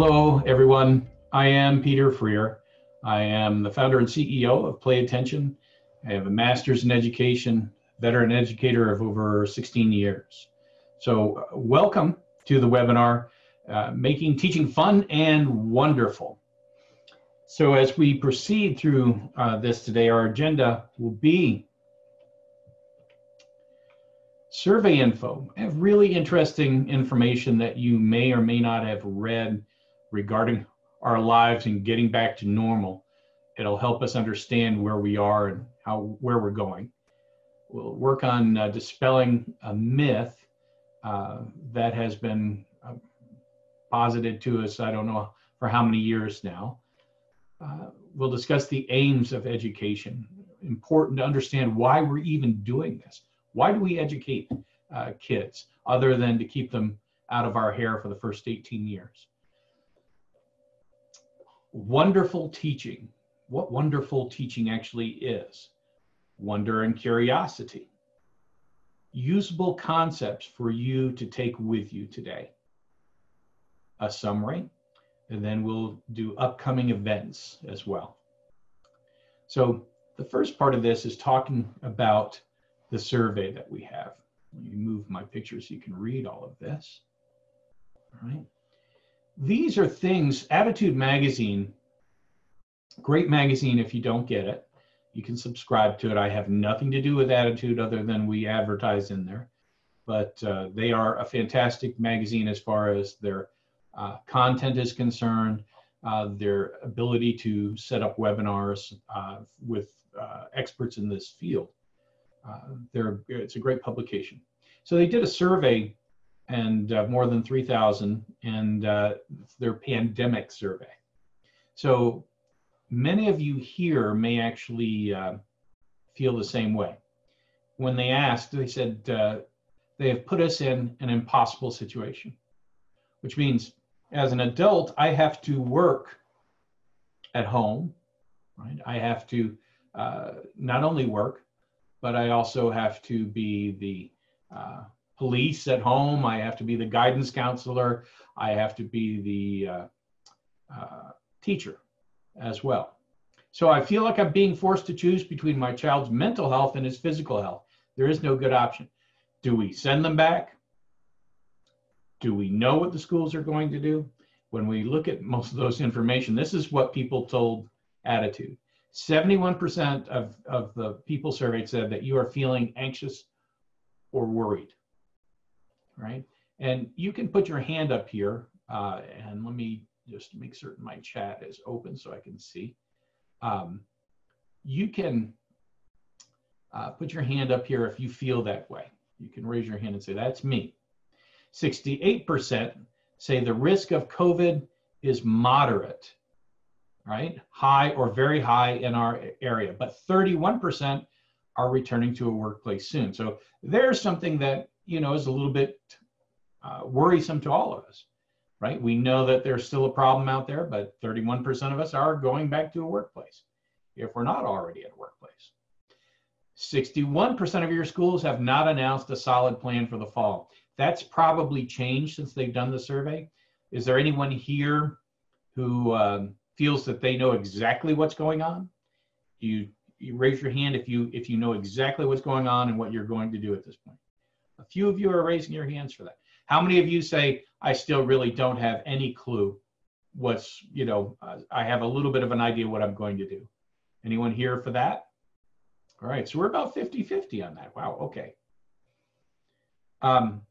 Hello, everyone. I am Peter Freer. I am the founder and CEO of Play Attention. I have a master's in education, veteran educator of over 16 years. So, uh, welcome to the webinar, uh, Making Teaching Fun and Wonderful. So, as we proceed through uh, this today, our agenda will be survey info. I have really interesting information that you may or may not have read regarding our lives and getting back to normal. It'll help us understand where we are and how where we're going. We'll work on uh, dispelling a myth uh, that has been uh, posited to us. I don't know for how many years now. Uh, we'll discuss the aims of education. Important to understand why we're even doing this. Why do we educate uh, kids other than to keep them out of our hair for the first 18 years? Wonderful teaching. What wonderful teaching actually is. Wonder and curiosity. Usable concepts for you to take with you today. A summary, and then we'll do upcoming events as well. So the first part of this is talking about the survey that we have. Let me move my picture so you can read all of this. All right. These are things, ADDitude Magazine, great magazine if you don't get it. You can subscribe to it. I have nothing to do with ADDitude other than we advertise in there. But uh, they are a fantastic magazine as far as their uh, content is concerned, uh, their ability to set up webinars uh, with uh, experts in this field. Uh, they're, it's a great publication. So they did a survey and uh, more than 3,000 and uh, their pandemic survey. So many of you here may actually uh, feel the same way. When they asked, they said, uh, they have put us in an impossible situation, which means as an adult, I have to work at home, right? I have to uh, not only work, but I also have to be the uh, police at home. I have to be the guidance counselor. I have to be the uh, uh, teacher as well. So I feel like I'm being forced to choose between my child's mental health and his physical health. There is no good option. Do we send them back? Do we know what the schools are going to do? When we look at most of those information, this is what people told ADDitude. 71% of, of the people surveyed said that you are feeling anxious or worried, right? And you can put your hand up here, uh, and let me just make certain my chat is open so I can see. Um, you can uh, put your hand up here if you feel that way. You can raise your hand and say, that's me. 68% say the risk of COVID is moderate right? High or very high in our area, but 31% are returning to a workplace soon. So there's something that, you know, is a little bit uh, worrisome to all of us, right? We know that there's still a problem out there, but 31% of us are going back to a workplace if we're not already at a workplace. 61% of your schools have not announced a solid plan for the fall. That's probably changed since they've done the survey. Is there anyone here who um, feels that they know exactly what's going on, you, you raise your hand if you if you know exactly what's going on and what you're going to do at this point. A few of you are raising your hands for that. How many of you say I still really don't have any clue what's you know uh, I have a little bit of an idea what I'm going to do. Anyone here for that? All right, so we're about 50-50 on that. Wow, okay. Um,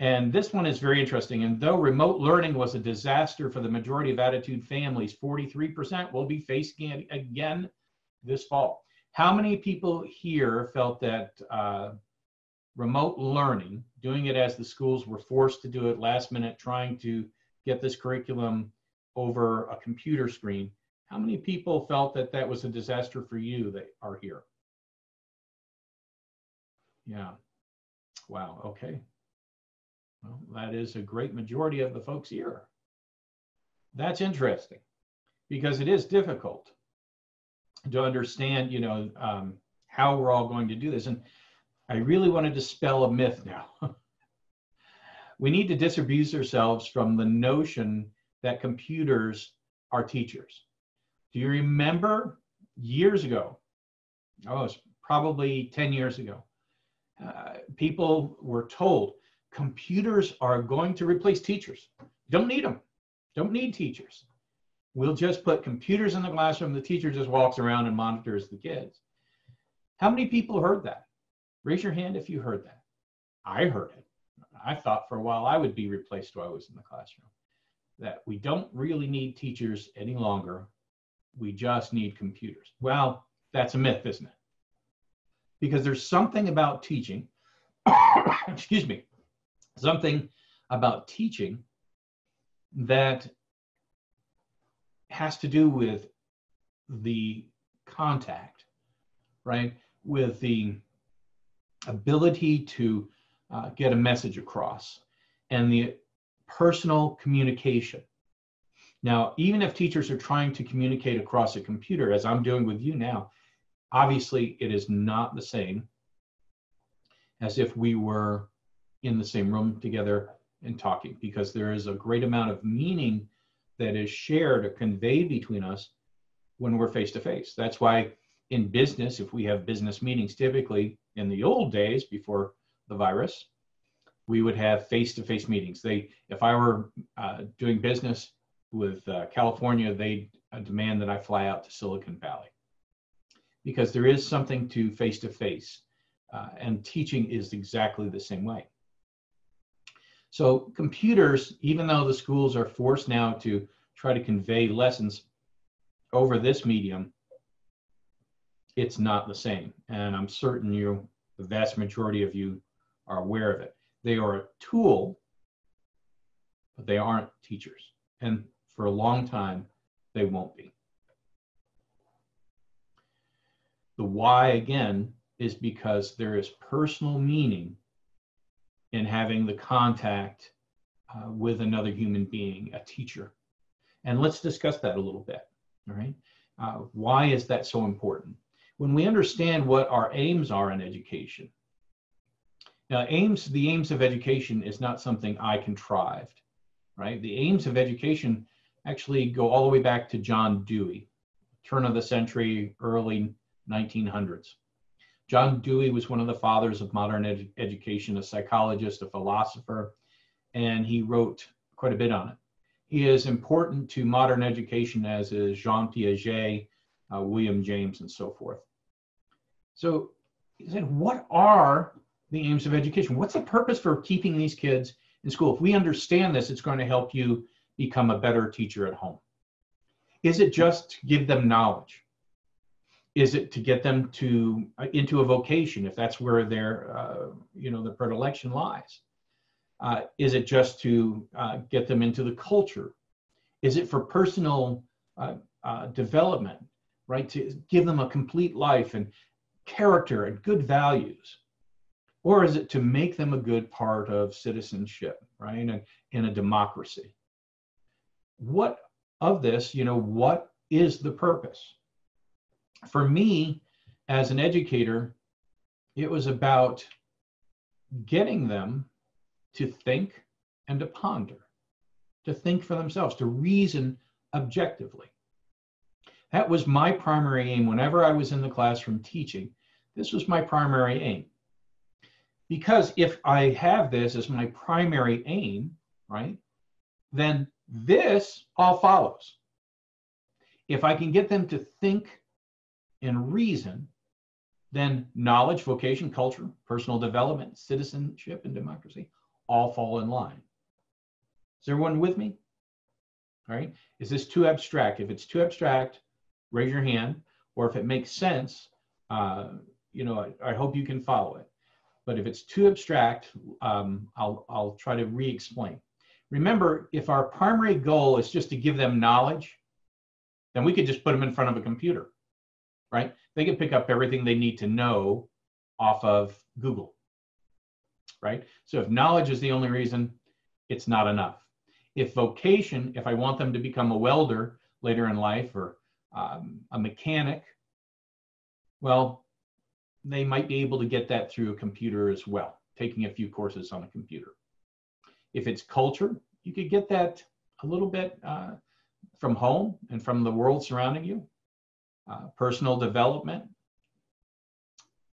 and this one is very interesting. And though remote learning was a disaster for the majority of ADDitude families, 43% will be facing it again this fall. How many people here felt that uh, remote learning, doing it as the schools were forced to do it last minute, trying to get this curriculum over a computer screen, how many people felt that that was a disaster for you that are here? Yeah. Wow. Okay. Well, that is a great majority of the folks here. That's interesting because it is difficult to understand, you know, um, how we're all going to do this. And I really want to dispel a myth now. we need to disabuse ourselves from the notion that computers are teachers. Do you remember years ago? Oh, it's probably 10 years ago. Uh, people were told computers are going to replace teachers. Don't need them. Don't need teachers. We'll just put computers in the classroom. The teacher just walks around and monitors the kids. How many people heard that? Raise your hand if you heard that. I heard it. I thought for a while I would be replaced while I was in the classroom. That we don't really need teachers any longer. We just need computers. Well, that's a myth, isn't it? Because there's something about teaching, excuse me, something about teaching that has to do with the contact, right? With the ability to uh, get a message across and the personal communication. Now, even if teachers are trying to communicate across a computer, as I'm doing with you now, obviously it is not the same as if we were in the same room together and talking, because there is a great amount of meaning that is shared or conveyed between us when we're face to face. That's why in business, if we have business meetings, typically in the old days before the virus, we would have face to face meetings. They, if I were uh, doing business with uh, California, they uh, demand that I fly out to Silicon Valley because there is something to face to face, and teaching is exactly the same way. So computers, even though the schools are forced now to try to convey lessons over this medium, it's not the same. And I'm certain you, the vast majority of you, are aware of it. They are a tool, but they aren't teachers. And for a long time, they won't be. The why, again, is because there is personal meaning in having the contact uh, with another human being, a teacher. And let's discuss that a little bit. All right. Uh, why is that so important? When we understand what our aims are in education, now aims, the aims of education is not something I contrived, right? The aims of education actually go all the way back to John Dewey, turn of the century, early 1900s. John Dewey was one of the fathers of modern ed- education, a psychologist, a philosopher, and he wrote quite a bit on it. He is important to modern education, as is Jean Piaget, uh, William James, and so forth. So he said, What are the aims of education? What's the purpose for keeping these kids in school? If we understand this, it's going to help you become a better teacher at home. Is it just to give them knowledge? is it to get them to uh, into a vocation if that's where their uh, you know the predilection lies uh, is it just to uh, get them into the culture is it for personal uh, uh, development right to give them a complete life and character and good values or is it to make them a good part of citizenship right and in a democracy what of this you know what is the purpose for me, as an educator, it was about getting them to think and to ponder, to think for themselves, to reason objectively. That was my primary aim whenever I was in the classroom teaching. This was my primary aim. Because if I have this as my primary aim, right, then this all follows. If I can get them to think and reason, then knowledge, vocation, culture, personal development, citizenship, and democracy all fall in line. Is everyone with me? All right. Is this too abstract? If it's too abstract, raise your hand. Or if it makes sense, uh, you know, I, I, hope you can follow it. But if it's too abstract, um, I'll, I'll try to re-explain. Remember, if our primary goal is just to give them knowledge, then we could just put them in front of a computer right? They can pick up everything they need to know off of Google, right? So if knowledge is the only reason, it's not enough. If vocation, if I want them to become a welder later in life or um, a mechanic, well, they might be able to get that through a computer as well, taking a few courses on a computer. If it's culture, you could get that a little bit uh, from home and from the world surrounding you, uh, personal development.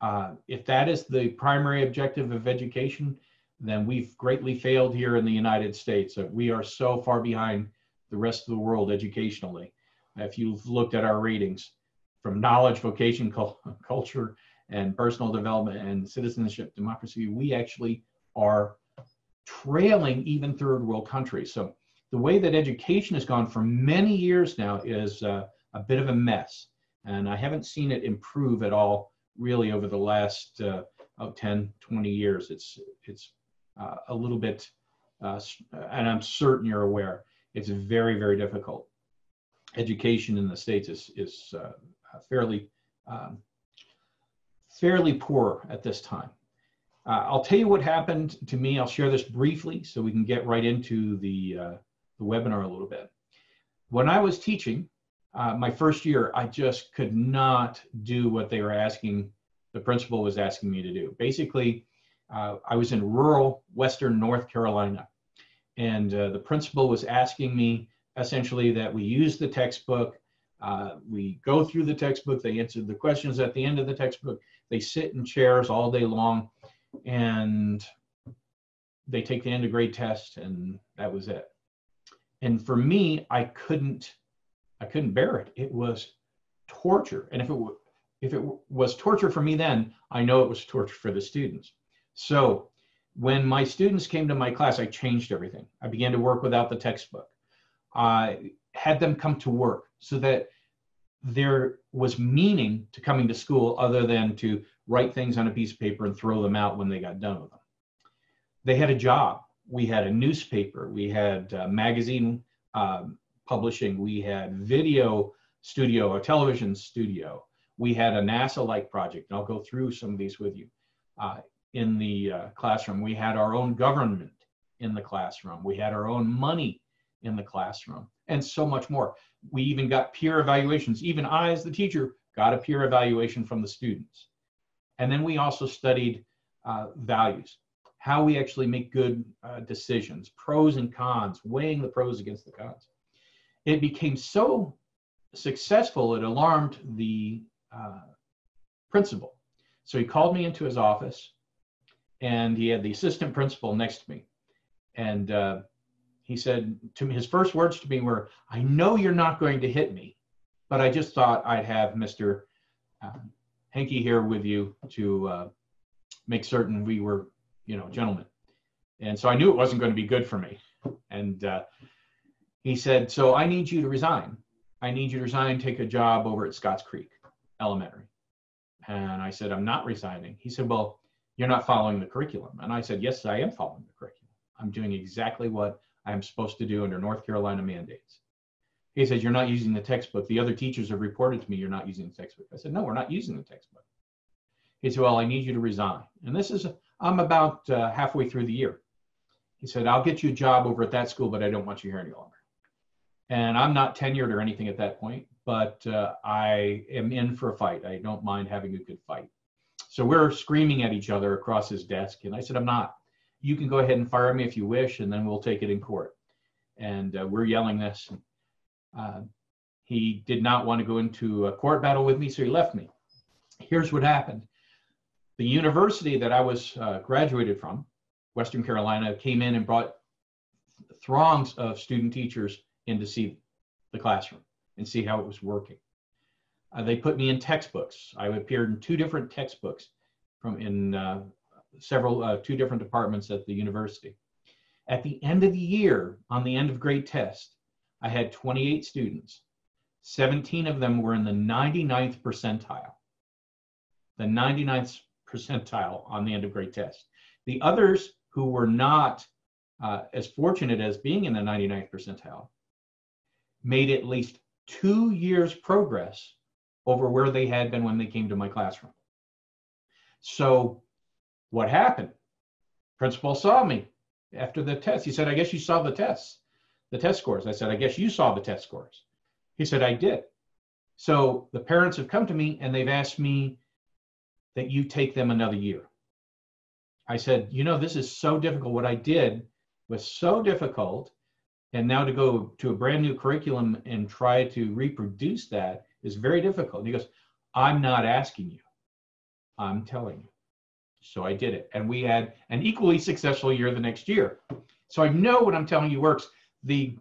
Uh, if that is the primary objective of education, then we've greatly failed here in the United States. That we are so far behind the rest of the world educationally. If you've looked at our ratings from knowledge, vocation, culture, and personal development and citizenship democracy, we actually are trailing even third world countries. So the way that education has gone for many years now is uh, a bit of a mess. And I haven't seen it improve at all really over the last uh, oh, 10, 20 years. It's, it's uh, a little bit, uh, and I'm certain you're aware, it's very, very difficult. Education in the States is, is uh, fairly, um, fairly poor at this time. Uh, I'll tell you what happened to me. I'll share this briefly so we can get right into the, uh, the webinar a little bit. When I was teaching, uh, my first year, I just could not do what they were asking, the principal was asking me to do. Basically, uh, I was in rural Western North Carolina, and uh, the principal was asking me essentially that we use the textbook, uh, we go through the textbook, they answer the questions at the end of the textbook, they sit in chairs all day long, and they take the end of grade test, and that was it. And for me, I couldn't, I couldn't bear it. It was torture, and if it if it was torture for me then, I know it was torture for the students. So when my students came to my class, I changed everything. I began to work without the textbook. I had them come to work so that there was meaning to coming to school other than to write things on a piece of paper and throw them out when they got done with them. They had a job. We had a newspaper. We had uh, magazine um, publishing. We had video studio, a television studio. We had a NASA-like project, and I'll go through some of these with you. Uh, in the uh, classroom. We had our own government in the classroom. We had our own money in the classroom and so much more. We even got peer evaluations. Even I, as the teacher, got a peer evaluation from the students. And then we also studied uh, values, how we actually make good uh, decisions, pros and cons, weighing the pros against the cons. It became so successful, it alarmed the uh, principal. So he called me into his office and he had the assistant principal next to me. And uh, he said to me, his first words to me were, I know you're not going to hit me, but I just thought I'd have Mr. Uh, Henke here with you to uh, make certain we were, you know, gentlemen. And so I knew it wasn't going to be good for me. And uh, he said, so I need you to resign. I need you to resign, take a job over at Scotts Creek Elementary. And I said, I'm not resigning. He said, well, you're not following the curriculum. And I said, yes, I am following the curriculum. I'm doing exactly what I'm supposed to do under North Carolina mandates. He says, you're not using the textbook. The other teachers have reported to me you're not using the textbook. I said, no, we're not using the textbook. He said, well, I need you to resign. And this is, I'm about uh, halfway through the year. He said, I'll get you a job over at that school, but I don't want you here any longer. And I'm not tenured or anything at that point, but uh, I am in for a fight. I don't mind having a good fight. So we're screaming at each other across his desk. And I said, I'm not. You can go ahead and fire me if you wish, and then we'll take it in court. And uh, we're yelling this. Uh, he did not want to go into a court battle with me, so he left me. Here's what happened. The university that I was uh, graduated from, Western Carolina, came in and brought throngs of student teachers in to see the classroom and see how it was working. Uh, they put me in textbooks. I appeared in two different textbooks from in uh, several, uh, two different departments at the university. At the end of the year, on the end of grade test, I had 28 students. 17 of them were in the 99th percentile. The 99th percentile on the end of grade test. The others who were not uh, as fortunate as being in the 99th percentile made at least two years progress over where they had been when they came to my classroom. So what happened? Principal saw me after the test. He said, I guess you saw the tests, the test scores. I said, I guess you saw the test scores. He said, I did. So the parents have come to me and they've asked me that you take them another year. I said, you know, this is so difficult. What I did was so difficult. And now to go to a brand new curriculum and try to reproduce that is very difficult. And he goes, I'm not asking you, I'm telling you. So I did it. And we had an equally successful year the next year. So I know what I'm telling you works. The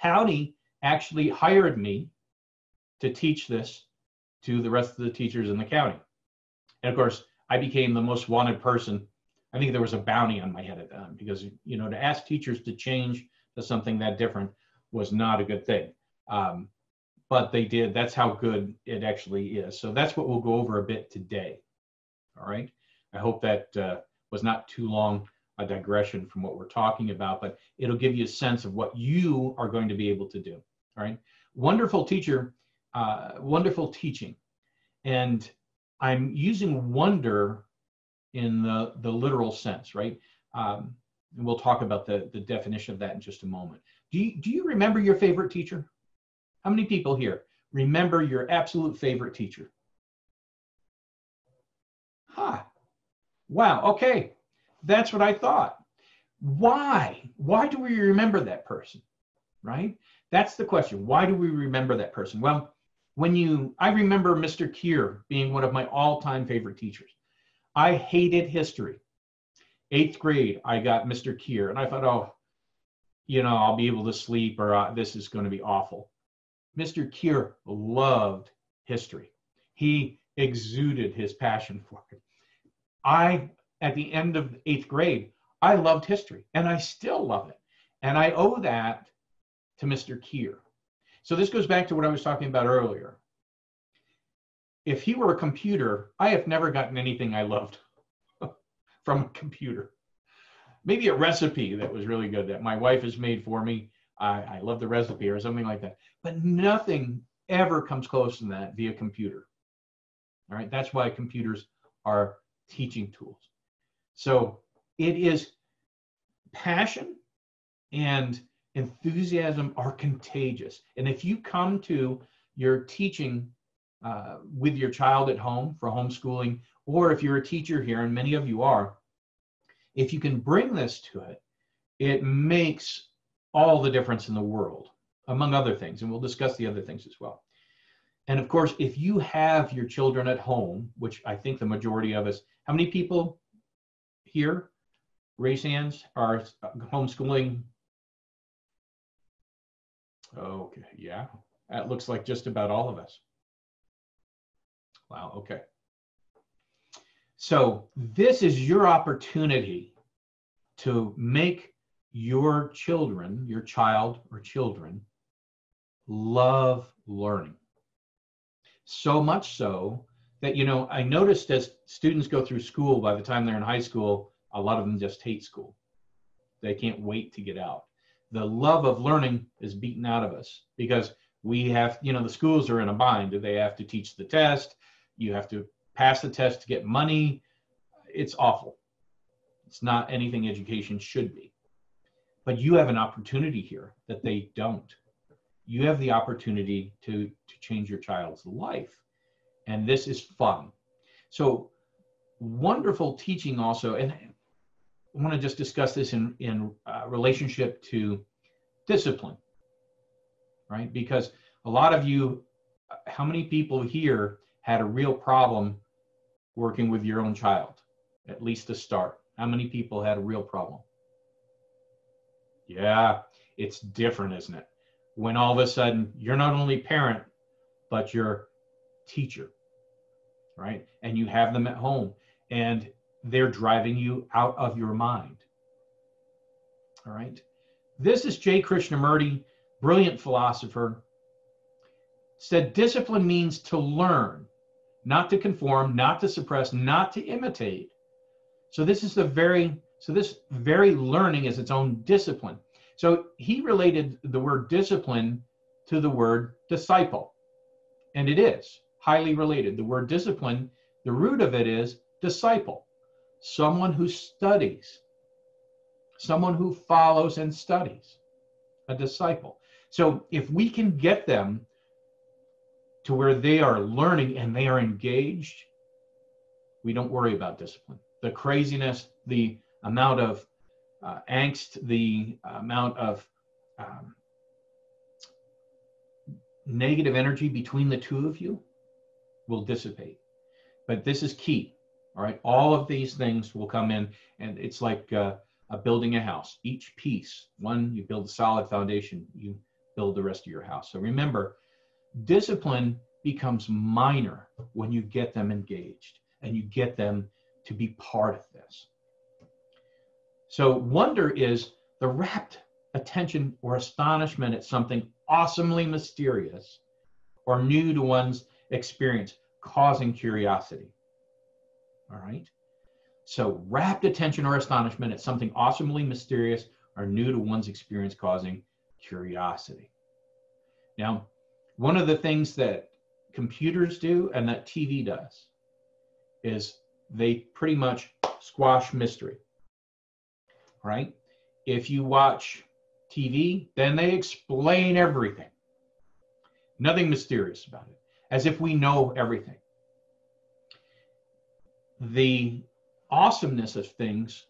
county actually hired me to teach this to the rest of the teachers in the county. And of course, I became the most wanted person. I think there was a bounty on my head at that because, you know, to ask teachers to change to something that different was not a good thing. Um, but they did. That's how good it actually is. So that's what we'll go over a bit today. All right. I hope that uh, was not too long a digression from what we're talking about, but it'll give you a sense of what you are going to be able to do. All right. Wonderful teacher, uh, wonderful teaching. And I'm using wonder in the, the literal sense, right? Um, and we'll talk about the, the definition of that in just a moment. Do you, do you remember your favorite teacher? How many people here remember your absolute favorite teacher? Wow. Okay. That's what I thought. Why? Why do we remember that person? Right? That's the question. Why do we remember that person? Well, when you, I remember Mr. Keir being one of my all time favorite teachers. I hated history. Eighth grade, I got Mr. Keir, and I thought, oh, you know, I'll be able to sleep or uh, this is going to be awful. Mr. Keir loved history. He exuded his passion for it. I, at the end of eighth grade, I loved history and I still love it. And I owe that to Mr. Keir. So this goes back to what I was talking about earlier. If he were a computer, I have never gotten anything I loved from a computer. Maybe a recipe that was really good that my wife has made for me. I, I love the recipe or something like that. But nothing ever comes close to that via computer. All right, that's why computers are teaching tools. So it is passion and enthusiasm are contagious. And if you come to your teaching uh, with your child at home for homeschooling, or if you're a teacher here, and many of you are, if you can bring this to it, it makes all the difference in the world, among other things. And we'll discuss the other things as well. And of course, if you have your children at home, which I think the majority of us, how many people here, raise hands, are homeschooling Okay, yeah. That looks like just about all of us. Wow, okay. So this is your opportunity to make your children, your child or children, love learning. So much so that, you know, I noticed as students go through school, by the time they're in high school, a lot of them just hate school. They can't wait to get out the love of learning is beaten out of us because we have, you know, the schools are in a bind. Do they have to teach the test. You have to pass the test to get money. It's awful. It's not anything education should be. But you have an opportunity here that they don't. You have the opportunity to, to change your child's life. And this is fun. So wonderful teaching also, and I want to just discuss this in, in uh, relationship to discipline, right? Because a lot of you, how many people here had a real problem working with your own child, at least to start? How many people had a real problem? Yeah, it's different, isn't it? When all of a sudden you're not only parent, but you're teacher, right? And you have them at home. And they're driving you out of your mind. All right. This is J. Krishnamurti, brilliant philosopher, said discipline means to learn, not to conform, not to suppress, not to imitate. So this is the very so this very learning is its own discipline. So he related the word discipline to the word disciple. And it is highly related. The word discipline, the root of it is disciple someone who studies, someone who follows and studies, a disciple. So if we can get them to where they are learning and they are engaged, we don't worry about discipline. The craziness, the amount of uh, angst, the amount of um, negative energy between the two of you will dissipate. But this is key. All right. All of these things will come in, and it's like uh, a building a house. Each piece, one, you build a solid foundation, you build the rest of your house. So remember, discipline becomes minor when you get them engaged and you get them to be part of this. So, wonder is the rapt attention or astonishment at something awesomely mysterious or new to one's experience, causing curiosity. All right. So, rapt attention or astonishment at something awesomely mysterious or new to one's experience, causing curiosity. Now, one of the things that computers do and that TV does is they pretty much squash mystery. Right? If you watch TV, then they explain everything. Nothing mysterious about it, as if we know everything. The awesomeness of things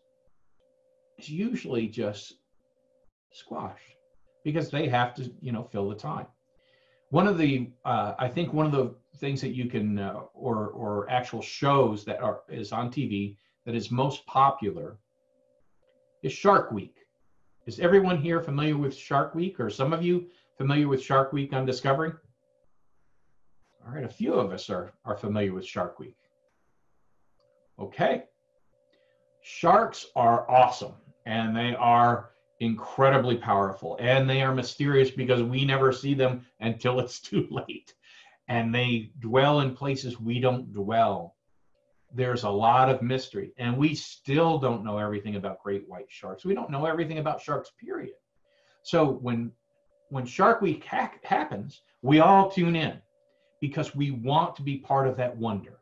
is usually just squashed because they have to, you know, fill the time. One of the, uh, I think one of the things that you can, uh, or or actual shows that are is on TV that is most popular is Shark Week. Is everyone here familiar with Shark Week, or some of you familiar with Shark Week on Discovery? All right, a few of us are, are familiar with Shark Week. Okay. Sharks are awesome and they are incredibly powerful and they are mysterious because we never see them until it's too late. And they dwell in places we don't dwell there's a lot of mystery and we still don't know everything about great white sharks we don't know everything about sharks period so when when shark week ha- happens we all tune in because we want to be part of that wonder.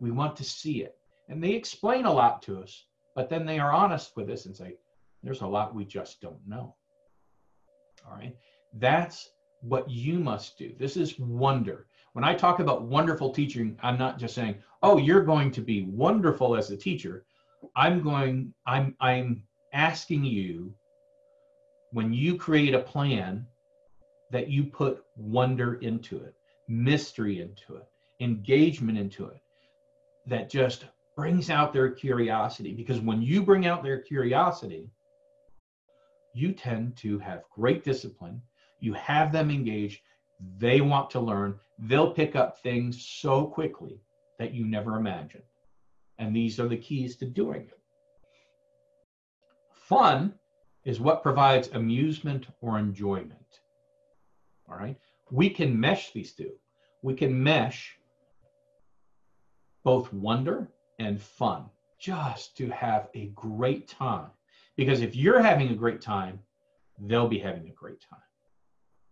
We want to see it. And they explain a lot to us but then they are honest with us and say there's a lot we just don't know. All right? That's what you must do. This is wonder. When I talk about wonderful teaching, I'm not just saying, "Oh, you're going to be wonderful as a teacher." I'm going I'm I'm asking you when you create a plan that you put wonder into it, mystery into it, engagement into it that just brings out their curiosity because when you bring out their curiosity, you tend to have great discipline, you have them engaged, they want to learn. They'll pick up things so quickly that you never imagined. And these are the keys to doing it. Fun is what provides amusement or enjoyment. All right. We can mesh these two. We can mesh both wonder and fun just to have a great time. Because if you're having a great time, they'll be having a great time.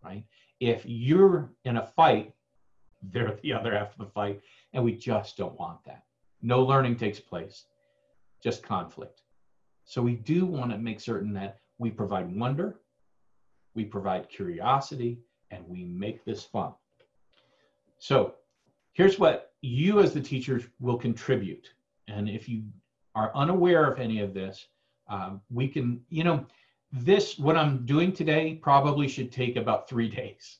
Right if you're in a fight, they're the other half of the fight, and we just don't want that. No learning takes place, just conflict. So we do want to make certain that we provide wonder, we provide curiosity, and we make this fun. So here's what you as the teachers will contribute. And if you are unaware of any of this, um, we can, you know, this, what I'm doing today, probably should take about three days.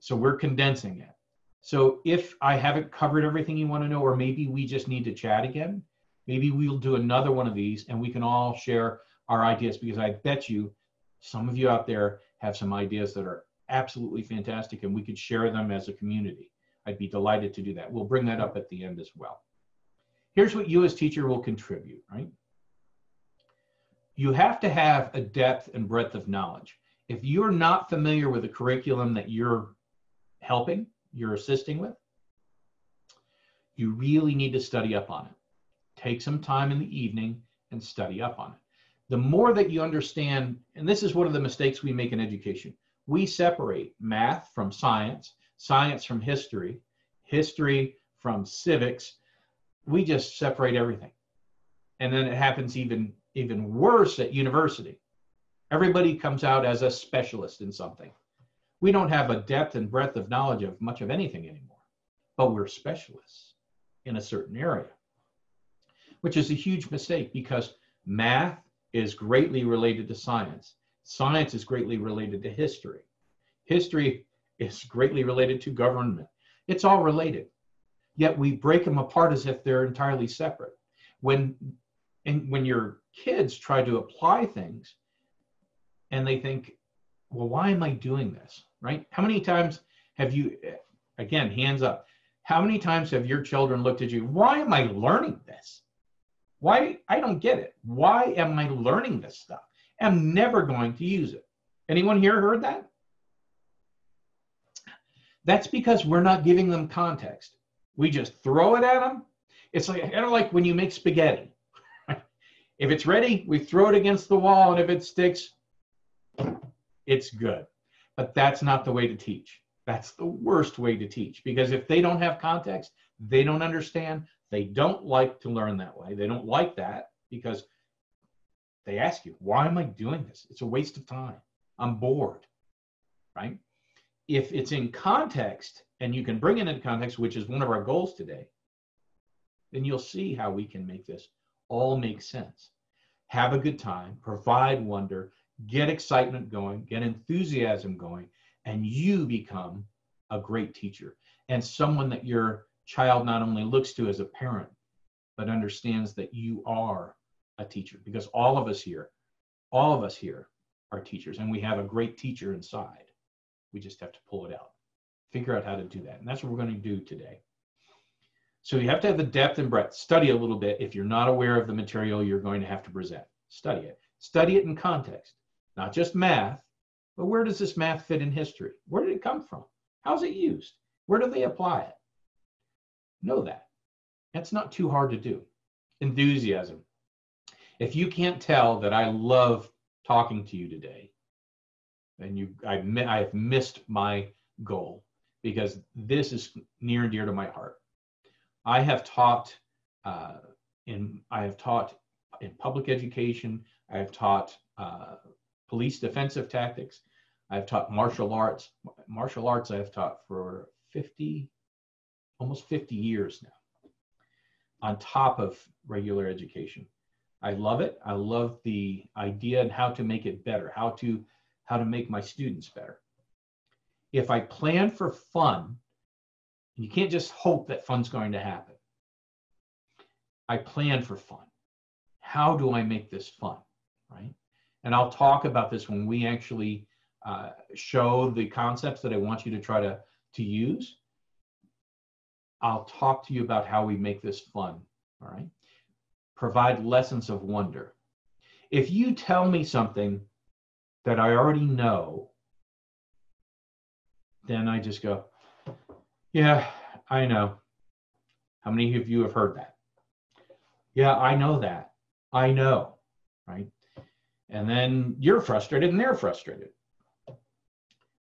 So we're condensing it. So if I haven't covered everything you want to know, or maybe we just need to chat again, maybe we'll do another one of these and we can all share our ideas because I bet you some of you out there have some ideas that are absolutely fantastic and we could share them as a community. I'd be delighted to do that. We'll bring that up at the end as well. Here's what you as teacher will contribute, right? you have to have a depth and breadth of knowledge. If you're not familiar with the curriculum that you're helping, you're assisting with, you really need to study up on it. Take some time in the evening and study up on it. The more that you understand, and this is one of the mistakes we make in education, we separate math from science, science from history, history from civics. We just separate everything. And then it happens even even worse at university. Everybody comes out as a specialist in something. We don't have a depth and breadth of knowledge of much of anything anymore, but we're specialists in a certain area, which is a huge mistake because math is greatly related to science Science is greatly related to history. History is greatly related to government. It's all related. Yet we break them apart as if they're entirely separate. When and when your kids try to apply things and they think, well, why am I doing this? Right? How many times have you again, hands up. How many times have your children looked at you? Why am I learning this? Why? I don't get it. Why am I learning this stuff? I'm never going to use it. Anyone here heard that? That's because we're not giving them context. We just throw it at them. It's like kind of like when you make spaghetti. if it's ready, we throw it against the wall, and if it sticks, it's good. But that's not the way to teach. That's the worst way to teach because if they don't have context, they don't understand, they don't like to learn that way. They don't like that because they ask you, why am I doing this? It's a waste of time. I'm bored, right? If it's in context and you can bring it into context, which is one of our goals today, then you'll see how we can make this all make sense. Have a good time, provide wonder, get excitement going, get enthusiasm going, and you become a great teacher and someone that your child not only looks to as a parent, but understands that you are a teacher because all of us here, all of us here are teachers and we have a great teacher inside. We just have to pull it out, figure out how to do that. And that's what we're going to do today. So you have to have the depth and breadth. Study a little bit. If you're not aware of the material you're going to have to present, study it. Study it in context, not just math, but where does this math fit in history? Where did it come from? How's it used? Where do they apply it? Know that. That's not too hard to do. Enthusiasm. If you can't tell that I love talking to you today, then you I, I have missed my goal because this is near and dear to my heart. I have taught uh, in I have taught in public education. I have taught uh, police defensive tactics. I've taught martial arts. Martial arts I've taught for 50, almost 50 years now, on top of regular education. I love it. I love the idea and how to make it better, how to how to make my students better. If I plan for fun, you can't just hope that fun's going to happen. I plan for fun. How do I make this fun? Right? And I'll talk about this when we actually uh, show the concepts that I want you to try to, to use. I'll talk to you about how we make this fun, all right? Provide lessons of wonder. If you tell me something that I already know, then I just go, yeah, I know. How many of you have heard that? Yeah, I know that. I know, right? And then you're frustrated and they're frustrated.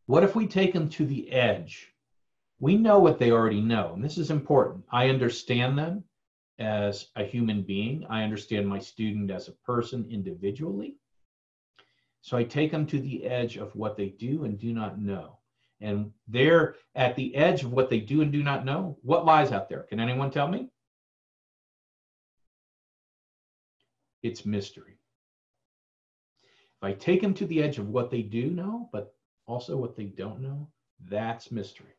What if we take them to the edge? We know what they already know, and this is important. I understand them as a human being, I understand my student as a person individually. So I take them to the edge of what they do and do not know. And they're at the edge of what they do and do not know. What lies out there? Can anyone tell me? It's mystery. If I take them to the edge of what they do know, but also what they don't know, that's mystery.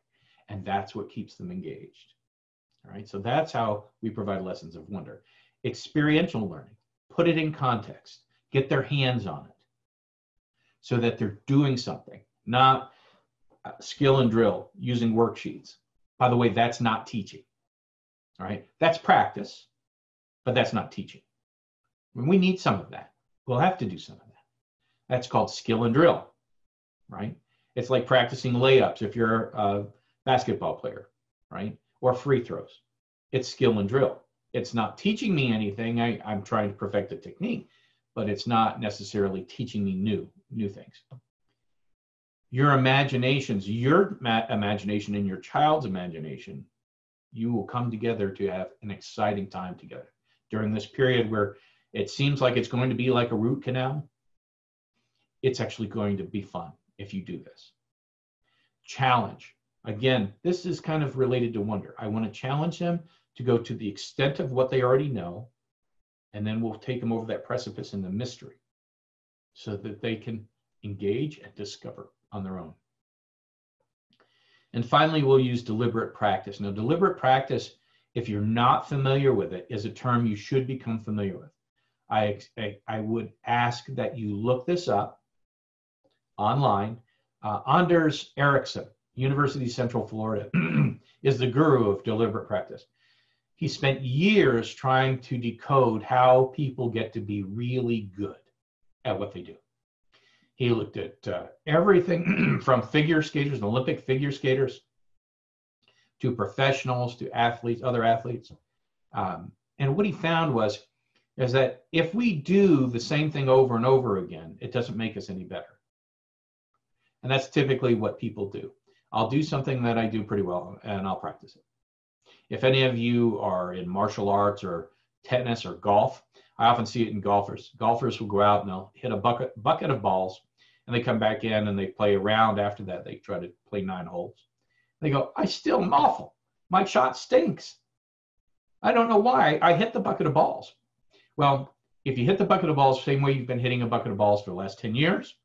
And that's what keeps them engaged. All right, so that's how we provide lessons of wonder. Experiential learning, put it in context, get their hands on it so that they're doing something, not uh, skill and drill using worksheets. By the way, that's not teaching. All right, that's practice, but that's not teaching. When we need some of that, we'll have to do some of that. That's called skill and drill, right? It's like practicing layups if you're a basketball player, right? Or free throws. It's skill and drill. It's not teaching me anything. I, I'm trying to perfect the technique, but it's not necessarily teaching me new new things. Your imaginations, your ma- imagination and your child's imagination, you will come together to have an exciting time together during this period where it seems like it's going to be like a root canal. It's actually going to be fun if you do this. Challenge. Again, this is kind of related to wonder. I want to challenge them to go to the extent of what they already know, and then we'll take them over that precipice in the mystery so that they can engage, and discover on their own. And finally, we'll use deliberate practice. Now, deliberate practice, if you're not familiar with it, is a term you should become familiar with. I, I, I would ask that you look this up online. Uh, Anders Ericsson, University of Central Florida, is the guru of deliberate practice. He spent years trying to decode how people get to be really good at what they do. He looked at uh, everything from figure skaters Olympic figure skaters to professionals to athletes, other athletes. Um, and what he found was is that if we do the same thing over and over again, it doesn't make us any better. And that's typically what people do. I'll do something that I do pretty well and I'll practice it. If any of you are in martial arts or tennis or golf, I often see it in golfers. Golfers will go out and they'll hit a bucket bucket of balls and they come back in and they play a round after that. They try to play nine holes. They go, I still am awful. My shot stinks. I don't know why. I hit the bucket of balls. Well, if you hit the bucket of balls the same way you've been hitting a bucket of balls for the last 10 years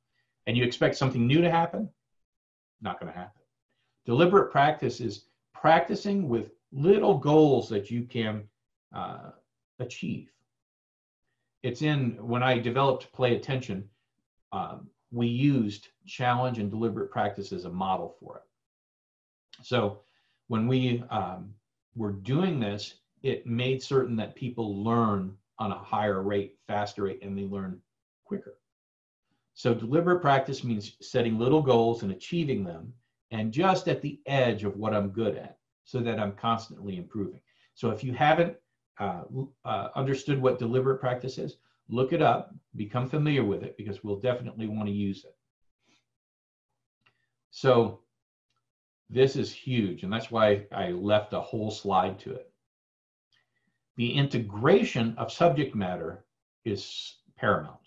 and you expect something new to happen, not going to happen. Deliberate practice is practicing with little goals that you can uh, achieve. It's in when I developed Play Attention, um, we used challenge and deliberate practice as a model for it. So when we um, were doing this, it made certain that people learn on a higher rate, faster rate, and they learn quicker. So deliberate practice means setting little goals and achieving them and just at the edge of what I'm good at so that I'm constantly improving. So if you haven't uh, uh, understood what deliberate practice is, look it up, become familiar with it because we'll definitely want to use it. So this is huge, and that's why I left a whole slide to it. The integration of subject matter is paramount.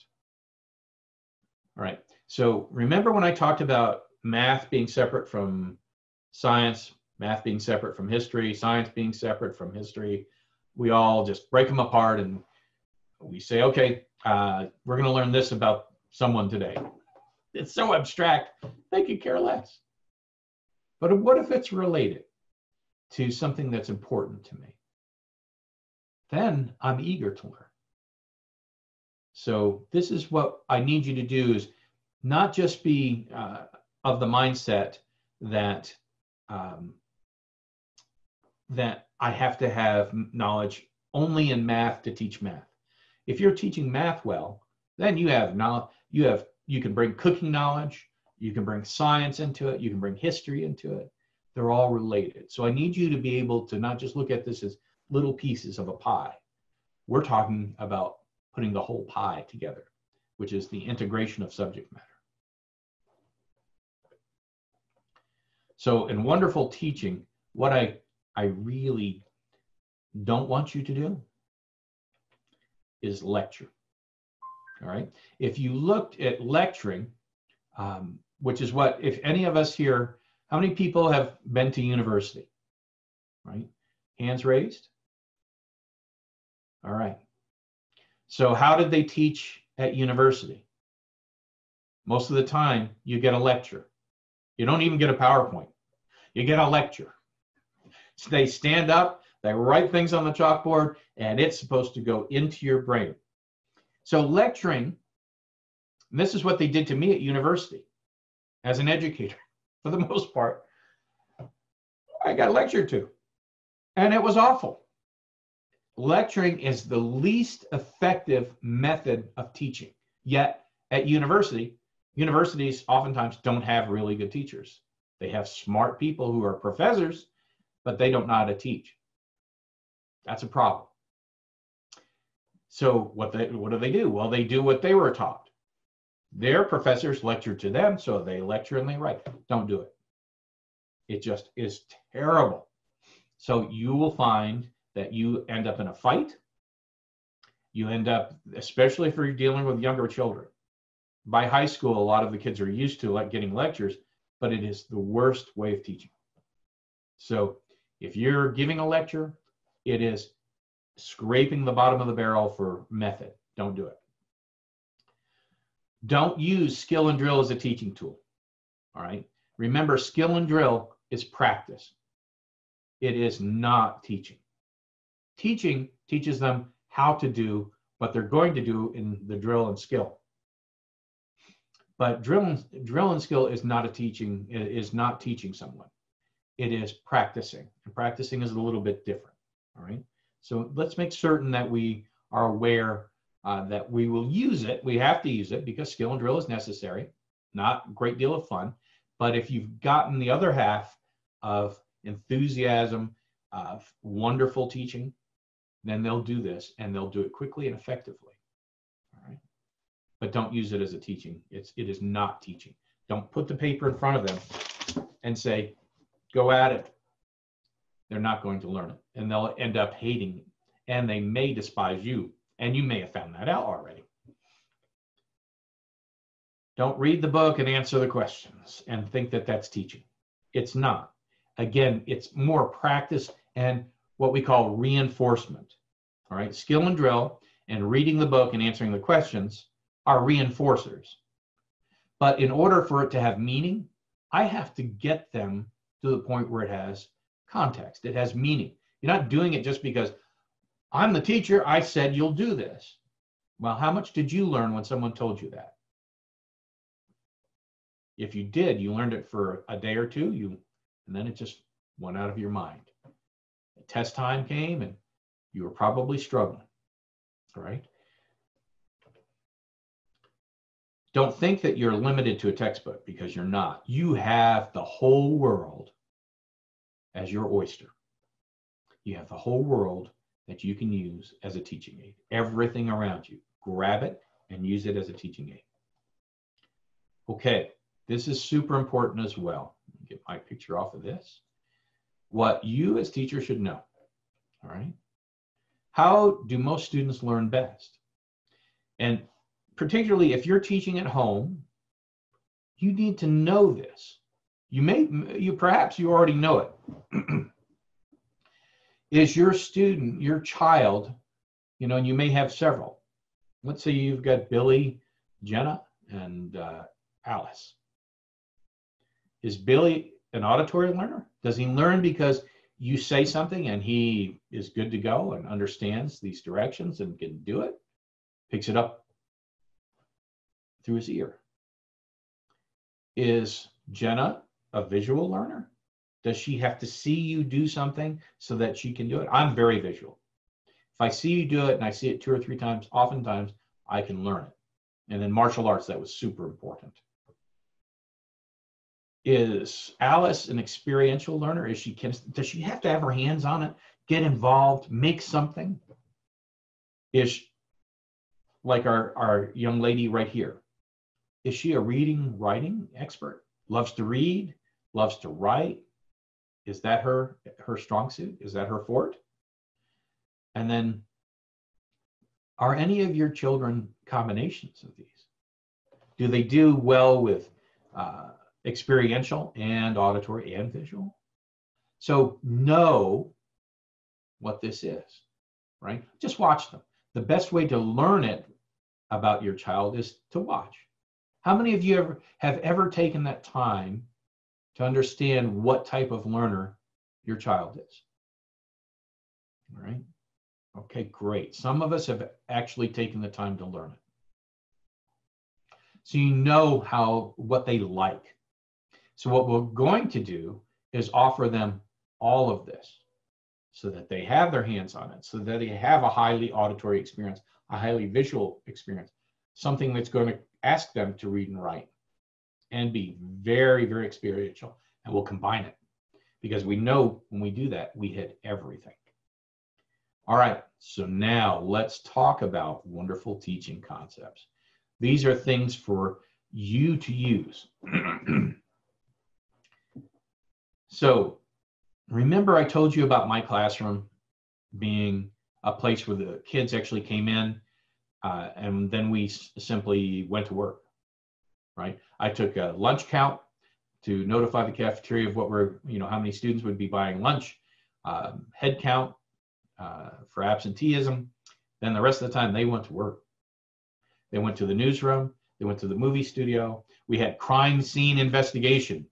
All right, so remember when I talked about math being separate from science, math being separate from history, science being separate from history, we all just break them apart and we say, okay, uh, we're going to learn this about someone today. It's so abstract, they could care less. But what if it's related to something that's important to me? Then I'm eager to learn. So this is what I need you to do is not just be uh, of the mindset that um, that I have to have knowledge only in math to teach math. If you're teaching math well, then you have knowledge. You have you can bring cooking knowledge. You can bring science into it. You can bring history into it. They're all related. So I need you to be able to not just look at this as little pieces of a pie. We're talking about putting the whole pie together, which is the integration of subject matter. So in wonderful teaching, what I, I really don't want you to do is lecture. All right. If you looked at lecturing, um, which is what, if any of us here, how many people have been to university? Right? Hands raised. All right. So, how did they teach at university? Most of the time, you get a lecture. You don't even get a PowerPoint. You get a lecture. So they stand up, they write things on the chalkboard, and it's supposed to go into your brain. So lecturing, this is what they did to me at university as an educator, for the most part. I got lectured to, and it was awful. Lecturing is the least effective method of teaching. Yet at university, universities oftentimes don't have really good teachers. They have smart people who are professors, but they don't know how to teach. That's a problem. So what they what do they do? Well, they do what they were taught. Their professors lecture to them, so they lecture and they write. Don't do it. It just is terrible. So you will find that you end up in a fight. You end up, especially if you're dealing with younger children, by high school, a lot of the kids are used to like getting lectures, but it is the worst way of teaching. So if you're giving a lecture, it is scraping the bottom of the barrel for method. Don't do it. Don't use skill and drill as a teaching tool. All right. Remember, skill and drill is practice. It is not teaching. Teaching teaches them how to do what they're going to do in the drill and skill. But drill drill and skill is not a teaching, is not teaching someone. It is practicing. And practicing is a little bit different. All right. So let's make certain that we are aware uh, that we will use it. We have to use it because skill and drill is necessary, not a great deal of fun. But if you've gotten the other half of enthusiasm, of wonderful teaching, then they'll do this and they'll do it quickly and effectively. But don't use it as a teaching. It's it is not teaching. Don't put the paper in front of them and say, go at it. They're not going to learn it. And they'll end up hating it. And they may despise you. And you may have found that out already. Don't read the book and answer the questions and think that that's teaching. It's not. Again, it's more practice and what we call reinforcement. All right, skill and drill and reading the book and answering the questions are reinforcers. But in order for it to have meaning, I have to get them to the point where it has context, it has meaning. You're not doing it just because I'm the teacher, I said you'll do this. Well, how much did you learn when someone told you that? If you did, you learned it for a day or two, you and then it just went out of your mind The test time came and you were probably struggling, right? Don't think that you're limited to a textbook because you're not. You have the whole world as your oyster. You have the whole world that you can use as a teaching aid. Everything around you. Grab it and use it as a teaching aid. Okay, this is super important as well. Get my picture off of this what you as teachers should know. All right. How do most students learn best? And particularly if you're teaching at home, you need to know this. You may, you perhaps you already know it. Is your student, your child, you know, and you may have several. Let's say you've got Billy, Jenna, and uh, Alice. Is Billy an auditory learner? Does he learn because you say something and he is good to go and understands these directions and can do it? Picks it up through his ear. Is Jenna a visual learner? Does she have to see you do something so that she can do it? I'm very visual. If I see you do it and I see it two or three times, oftentimes I can learn it. And in martial arts, that was super important is Alice an experiential learner? Is she can does she have to have her hands on it, get involved, make something? Is like our, our young lady right here. Is she a reading, writing expert? Loves to read, loves to write. Is that her her strong suit? Is that her forte? And then are any of your children combinations of these? Do they do well with uh, experiential and auditory and visual. So know what this is, right? Just watch them. The best way to learn it about your child is to watch. How many of you ever have ever taken that time to understand what type of learner your child is? All right. Okay, great. Some of us have actually taken the time to learn it. So you know how what they like. So what we're going to do is offer them all of this so that they have their hands on it, so that they have a highly auditory experience, a highly visual experience, something that's going to ask them to read and write and be very, very experiential. And we'll combine it because we know when we do that, we hit everything. All right, so now let's talk about wonderful teaching concepts. These are things for you to use. So remember I told you about my classroom being a place where the kids actually came in uh, and then we simply went to work, right? I took a lunch count to notify the cafeteria of what were, you know, how many students would be buying lunch, um, head count uh, for absenteeism. Then the rest of the time they went to work. They went to the newsroom. They went to the movie studio. We had crime scene investigation.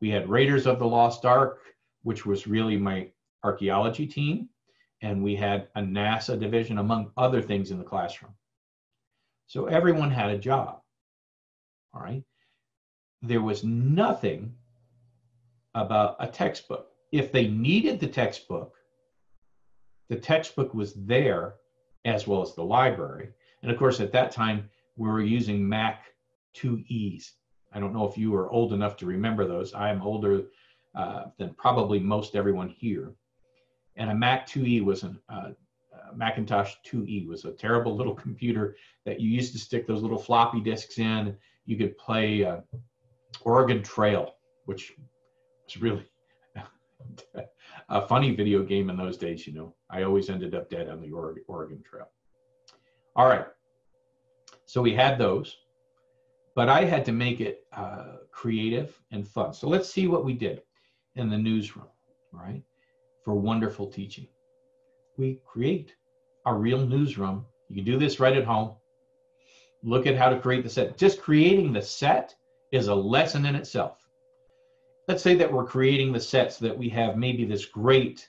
We had Raiders of the Lost Ark, which was really my archaeology team. And we had a NASA division, among other things, in the classroom. So everyone had a job. All right. There was nothing about a textbook. If they needed the textbook, the textbook was there as well as the library. And of course, at that time, we were using Mac 2Es. I don't know if you are old enough to remember those. I am older uh, than probably most everyone here. And a Mac 2E was an uh, uh, Macintosh 2E was a terrible little computer that you used to stick those little floppy disks in. You could play uh, Oregon Trail, which was really a funny video game in those days. You know, I always ended up dead on the Oregon Trail. All right, so we had those, but I had to make it uh, creative and fun. So let's see what we did in the newsroom, right? For wonderful teaching. We create a real newsroom. You can do this right at home. Look at how to create the set. Just creating the set is a lesson in itself. Let's say that we're creating the set so that we have maybe this great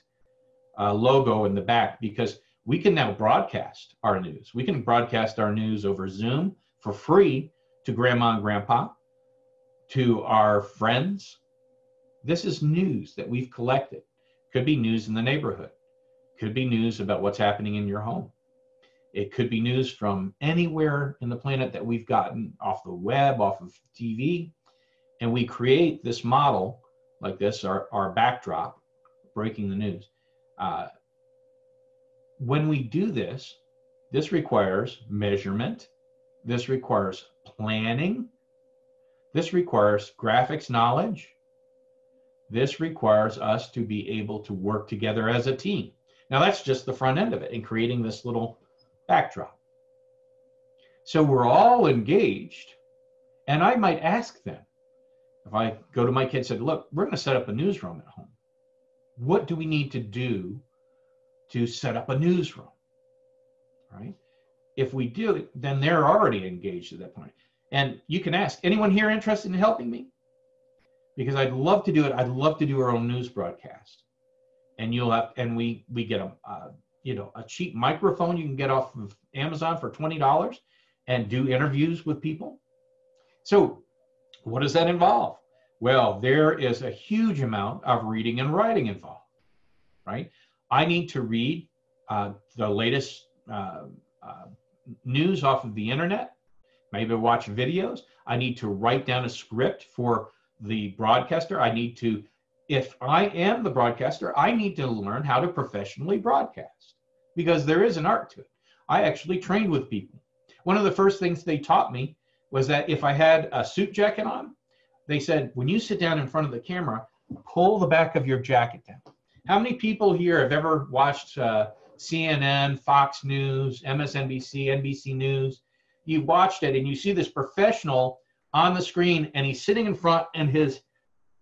uh, logo in the back because we can now broadcast our news. We can broadcast our news over Zoom for free to grandma and grandpa, to our friends. This is news that we've collected. Could be news in the neighborhood, could be news about what's happening in your home. It could be news from anywhere in the planet that we've gotten off the web, off of TV. And we create this model like this, our, our backdrop, breaking the news. Uh, when we do this, this requires measurement, this requires planning, this requires graphics knowledge, this requires us to be able to work together as a team. Now that's just the front end of it in creating this little backdrop. So we're all engaged, and I might ask them, if I go to my kids and said, look, we're going to set up a newsroom at home. What do we need to do to set up a newsroom, right? If we do, then they're already engaged at that point. And you can ask, anyone here interested in helping me? Because I'd love to do it. I'd love to do our own news broadcast. And you'll have, and we we get a, uh, you know, a cheap microphone you can get off of Amazon for twenty dollars, and do interviews with people. So, what does that involve? Well, there is a huge amount of reading and writing involved, right? I need to read uh, the latest uh, uh, news off of the internet, maybe watch videos. I need to write down a script for the broadcaster. I need to, if I am the broadcaster, I need to learn how to professionally broadcast because there is an art to it. I actually trained with people. One of the first things they taught me was that if I had a suit jacket on, they said, when you sit down in front of the camera, pull the back of your jacket down. How many people here have ever watched uh, CNN, Fox News, MSNBC, NBC News? You watched it and you see this professional on the screen and he's sitting in front and his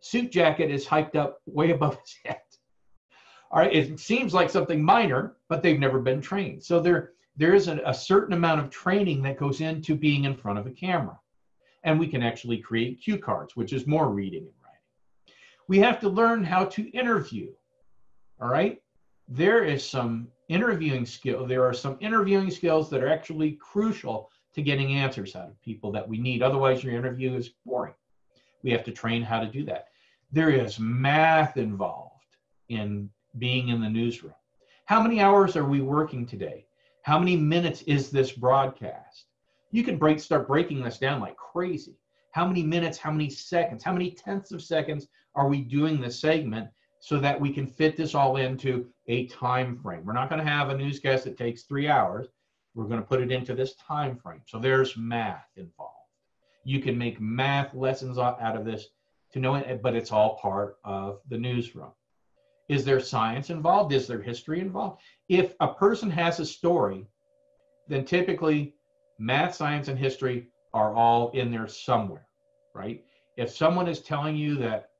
suit jacket is hiked up way above his head. All right, it seems like something minor, but they've never been trained. So there, there is a, a certain amount of training that goes into being in front of a camera. And we can actually create cue cards, which is more reading and writing. We have to learn how to interview. All right. There is some interviewing skill. There are some interviewing skills that are actually crucial to getting answers out of people that we need. Otherwise, your interview is boring. We have to train how to do that. There is math involved in being in the newsroom. How many hours are we working today? How many minutes is this broadcast? You can break start breaking this down like crazy. How many minutes, how many seconds, how many tenths of seconds are we doing this segment so that we can fit this all into a time frame. We're not going to have a newscast that takes three hours. We're going to put it into this time frame. So there's math involved. You can make math lessons out of this to know it, but it's all part of the newsroom. Is there science involved? Is there history involved? If a person has a story, then typically math, science, and history are all in there somewhere, right? If someone is telling you that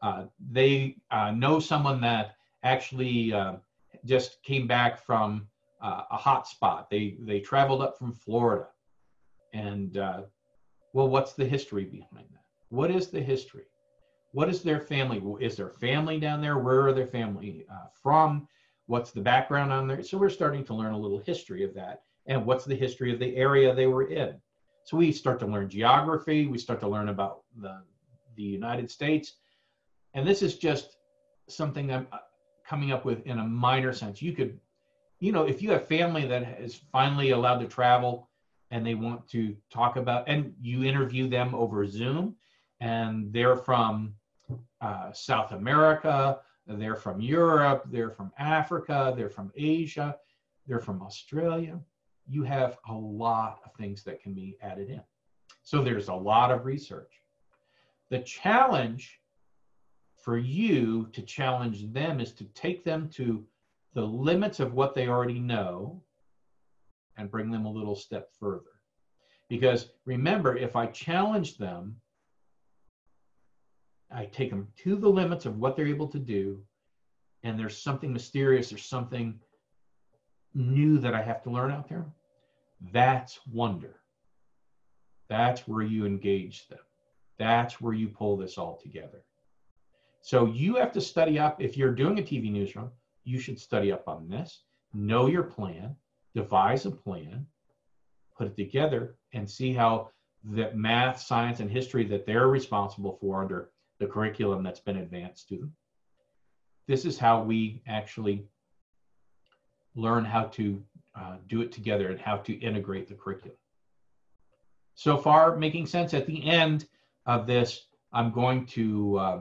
uh, they uh, know someone that actually uh, just came back from uh, a hot spot. They they traveled up from Florida, And uh, well, what's the history behind that? What is the history? What is their family? Is their family down there? Where are their family uh, from? What's the background on there? So we're starting to learn a little history of that. And what's the history of the area they were in? So we start to learn geography. We start to learn about the, the United States. And this is just something I'm uh, coming up with in a minor sense. You could, you know, if you have family that is finally allowed to travel and they want to talk about, and you interview them over Zoom, and they're from uh, South America, they're from Europe, they're from Africa, they're from Asia, they're from Australia. You have a lot of things that can be added in. So there's a lot of research. The challenge for you to challenge them is to take them to the limits of what they already know and bring them a little step further. Because remember, if I challenge them, I take them to the limits of what they're able to do, and there's something mysterious or something new that I have to learn out there. That's wonder. That's where you engage them. That's where you pull this all together. So you have to study up. If you're doing a TV newsroom, you should study up on this, know your plan, devise a plan, put it together, and see how the math, science, and history that they're responsible for under the curriculum that's been advanced to them. This is how we actually learn how to uh, do it together and how to integrate the curriculum. So far, making sense. At the end of this, I'm going to uh,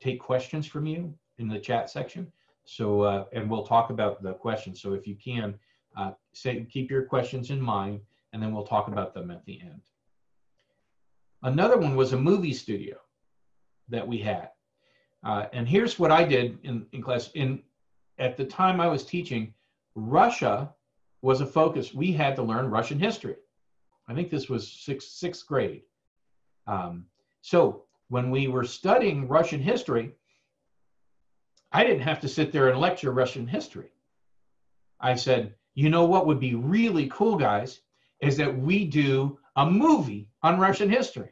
take questions from you in the chat section. So, uh, and we'll talk about the questions. So if you can, uh, say, keep your questions in mind, and then we'll talk about them at the end. Another one was a movie studio that we had. Uh, and here's what I did in, in class. In At the time I was teaching, Russia was a focus. We had to learn Russian history. I think this was sixth, sixth grade. Um, so when we were studying Russian history, I didn't have to sit there and lecture Russian history. I said, you know what would be really cool, guys, is that we do a movie on Russian history.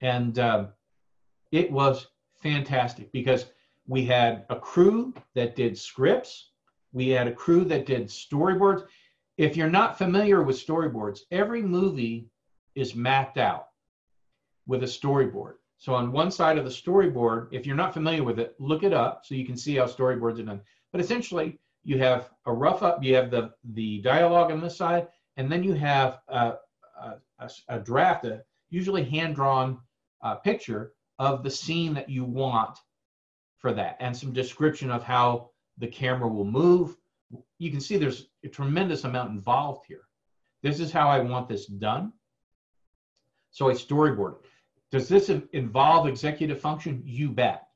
And uh, it was fantastic because we had a crew that did scripts, we had a crew that did storyboards. If you're not familiar with storyboards, every movie is mapped out with a storyboard. So on one side of the storyboard, if you're not familiar with it, look it up so you can see how storyboards are done. But essentially, you have a rough up, you have the, the dialogue on this side, and then you have a, a, a draft, a usually hand-drawn uh, picture of the scene that you want for that, and some description of how the camera will move. You can see there's a tremendous amount involved here. This is how I want this done. So I storyboard it. Does this involve executive function? You bet.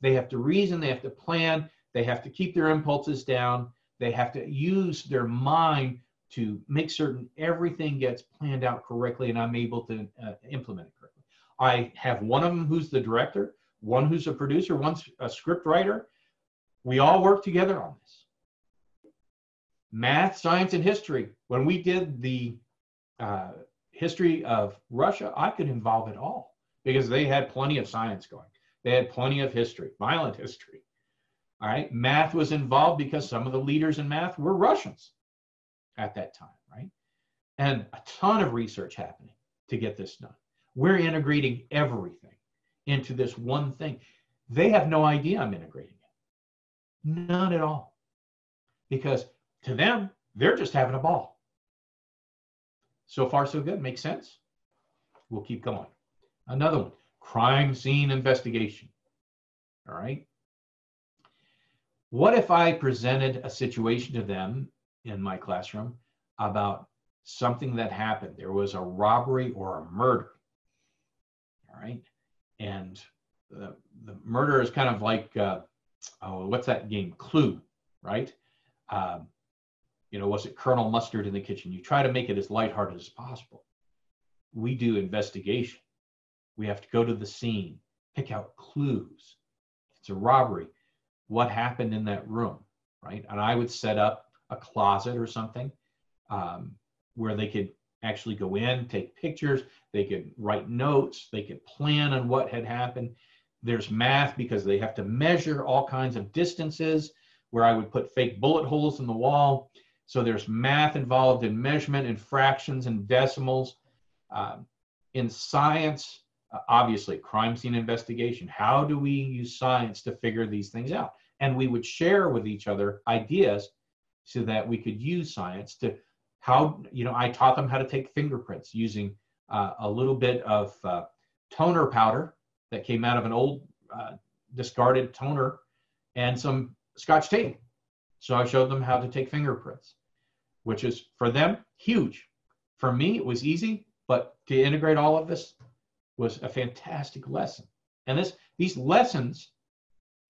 They have to reason, they have to plan, they have to keep their impulses down, they have to use their mind to make certain everything gets planned out correctly and I'm able to uh, implement it correctly. I have one of them who's the director, one who's a producer, one's a script writer. We all work together on this. Math, science, and history. When we did the uh, history of Russia, I could involve it all because they had plenty of science going. They had plenty of history, violent history. All right. Math was involved because some of the leaders in math were Russians at that time, right? And a ton of research happening to get this done. We're integrating everything into this one thing. They have no idea I'm integrating it. None at all. Because to them, they're just having a ball. So far, so good. Makes sense? We'll keep going. Another one, crime scene investigation. All right. What if I presented a situation to them in my classroom about something that happened? There was a robbery or a murder. All right. And the, the murder is kind of like, uh, oh, what's that game? Clue, right? Um, you know, was it Colonel Mustard in the kitchen? You try to make it as lighthearted as possible. We do investigation. We have to go to the scene, pick out clues. It's a robbery, what happened in that room, right? And I would set up a closet or something um, where they could actually go in, take pictures, they could write notes, they could plan on what had happened. There's math because they have to measure all kinds of distances where I would put fake bullet holes in the wall. So there's math involved in measurement and fractions and decimals. Um, in science, obviously, crime scene investigation. How do we use science to figure these things out? And we would share with each other ideas so that we could use science to how, you know, I taught them how to take fingerprints using uh, a little bit of uh, toner powder that came out of an old uh, discarded toner and some scotch tape. So I showed them how to take fingerprints, which is for them huge. For me, it was easy, but to integrate all of this was a fantastic lesson. And this these lessons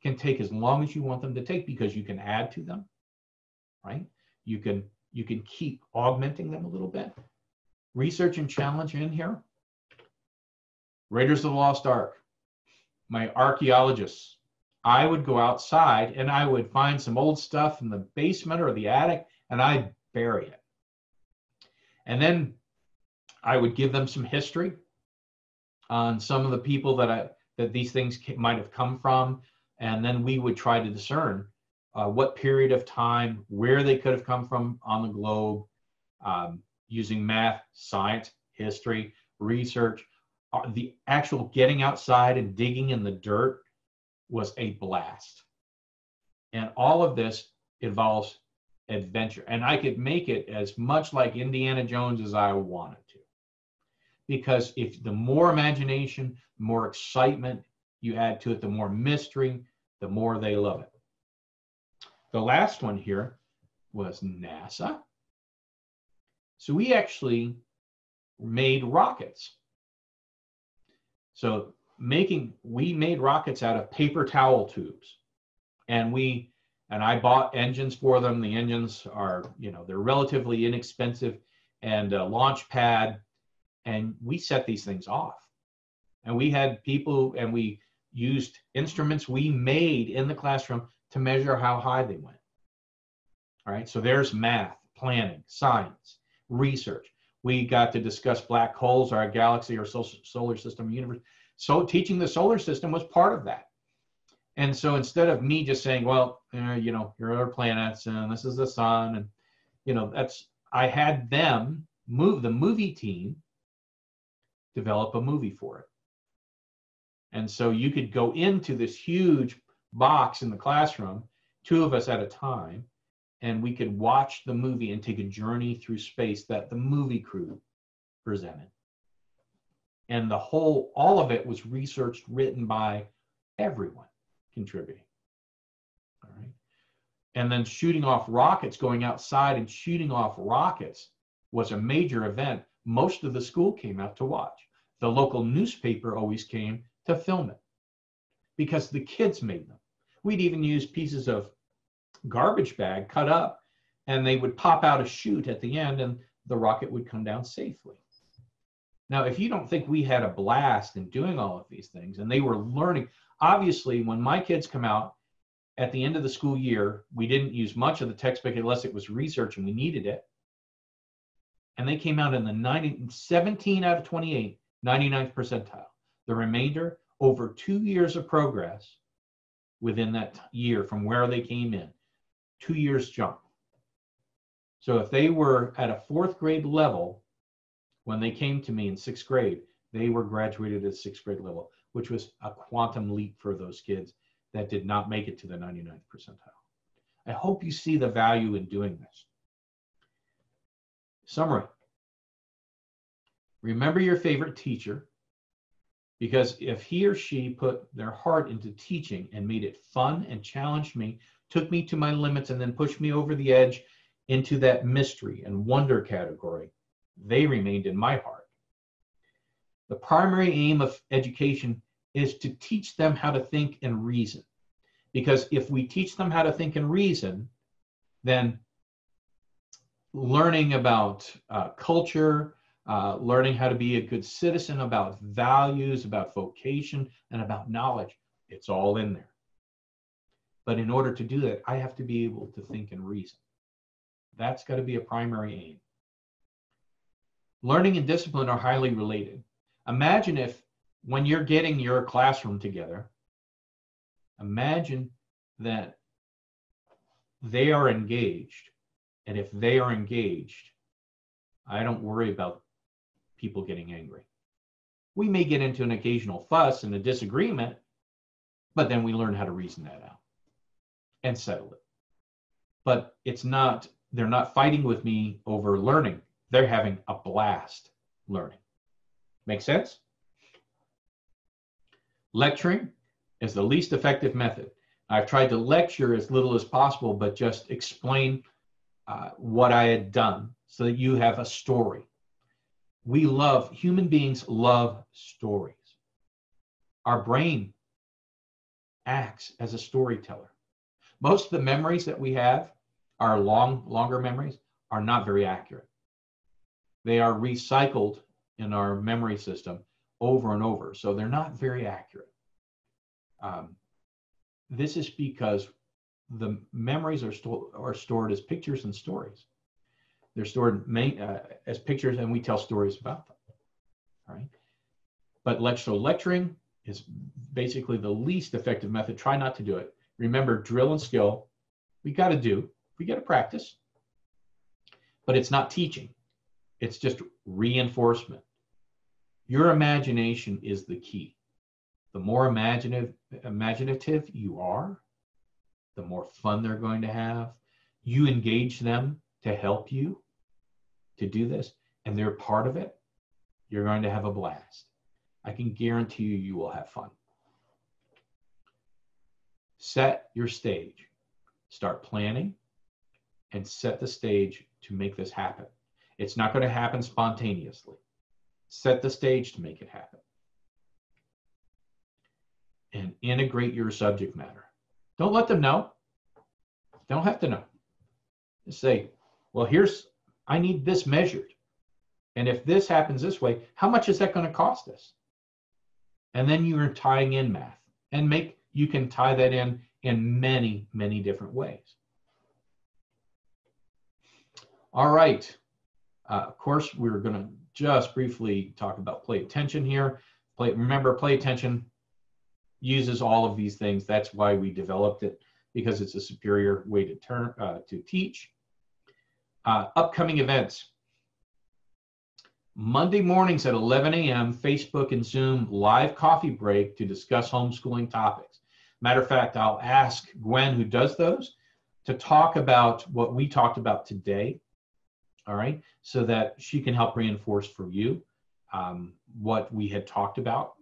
can take as long as you want them to take because you can add to them, right? You can you can keep augmenting them a little bit. Research and challenge in here. Raiders of the Lost Ark, my archaeologists. I would go outside and I would find some old stuff in the basement or the attic and I'd bury it. And then I would give them some history on some of the people that I that these things might have come from, and then we would try to discern uh, what period of time, where they could have come from on the globe, um, using math, science, history, research. Uh, the actual getting outside and digging in the dirt was a blast. And all of this involves adventure. And I could make it as much like Indiana Jones as I wanted because if the more imagination, the more excitement you add to it, the more mystery, the more they love it. The last one here was NASA. So we actually made rockets. So making we made rockets out of paper towel tubes. And we and I bought engines for them. The engines are, you know, they're relatively inexpensive and a launch pad and we set these things off. And we had people, and we used instruments we made in the classroom to measure how high they went. All right, so there's math, planning, science, research. We got to discuss black holes, our galaxy, our solar system, universe. So teaching the solar system was part of that. And so instead of me just saying, well, uh, you know, here are planets and this is the sun, and you know, that's I had them move the movie team develop a movie for it. And so you could go into this huge box in the classroom, two of us at a time, and we could watch the movie and take a journey through space that the movie crew presented. And the whole, all of it was researched, written by everyone contributing. All right. And then shooting off rockets, going outside and shooting off rockets was a major event most of the school came out to watch. The local newspaper always came to film it because the kids made them. We'd even use pieces of garbage bag cut up and they would pop out a chute at the end and the rocket would come down safely. Now, if you don't think we had a blast in doing all of these things and they were learning, obviously, when my kids come out at the end of the school year, we didn't use much of the textbook unless it was research and we needed it and they came out in the 90, 17 out of 28, 99th percentile. The remainder, over two years of progress within that year from where they came in, two years jump. So if they were at a fourth grade level when they came to me in sixth grade, they were graduated at sixth grade level, which was a quantum leap for those kids that did not make it to the 99th percentile. I hope you see the value in doing this. Summary. Remember your favorite teacher because if he or she put their heart into teaching and made it fun and challenged me, took me to my limits, and then pushed me over the edge into that mystery and wonder category, they remained in my heart. The primary aim of education is to teach them how to think and reason. Because if we teach them how to think and reason, then learning about uh, culture, uh, learning how to be a good citizen, about values, about vocation, and about knowledge. It's all in there. But in order to do that, I have to be able to think and reason. That's got to be a primary aim. Learning and discipline are highly related. Imagine if when you're getting your classroom together, imagine that they are engaged. And if they are engaged, I don't worry about people getting angry. We may get into an occasional fuss and a disagreement, but then we learn how to reason that out and settle it. But it's not, they're not fighting with me over learning. They're having a blast learning. Make sense? Lecturing is the least effective method. I've tried to lecture as little as possible, but just explain uh, what I had done so that you have a story. We love, human beings love stories. Our brain acts as a storyteller. Most of the memories that we have, our long, longer memories, are not very accurate. They are recycled in our memory system over and over, so they're not very accurate. Um, this is because the memories are, sto- are stored as pictures and stories. They're stored main, uh, as pictures, and we tell stories about them. Right? But lecture, lecturing is basically the least effective method. Try not to do it. Remember, drill and skill, we got to do. We got to practice, but it's not teaching. It's just reinforcement. Your imagination is the key. The more imaginative, imaginative you are, the more fun they're going to have. You engage them to help you to do this, and they're part of it. You're going to have a blast. I can guarantee you, you will have fun. Set your stage. Start planning and set the stage to make this happen. It's not going to happen spontaneously. Set the stage to make it happen. And integrate your subject matter. Don't let them know. Don't have to know. Just say, well, here's, I need this measured. And if this happens this way, how much is that going to cost us? And then you're tying in math and make, you can tie that in in many, many different ways. All right. Uh, of course, we're going to just briefly talk about play attention here. Play, remember, play attention uses all of these things. That's why we developed it because it's a superior way to turn uh, to teach. Uh, upcoming events. Monday mornings at 11 a.m., Facebook and Zoom live coffee break to discuss homeschooling topics. Matter of fact, I'll ask Gwen, who does those, to talk about what we talked about today. All right, so that she can help reinforce for you um, what we had talked about